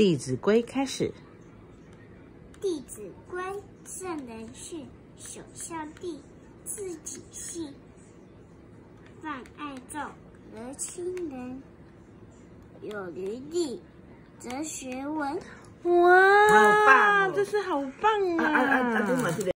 《弟子规》开始，《弟子规》圣人训，首孝悌，次谨信，泛爱众，而亲仁，有余力，则学文。哇，好棒这是好棒啊！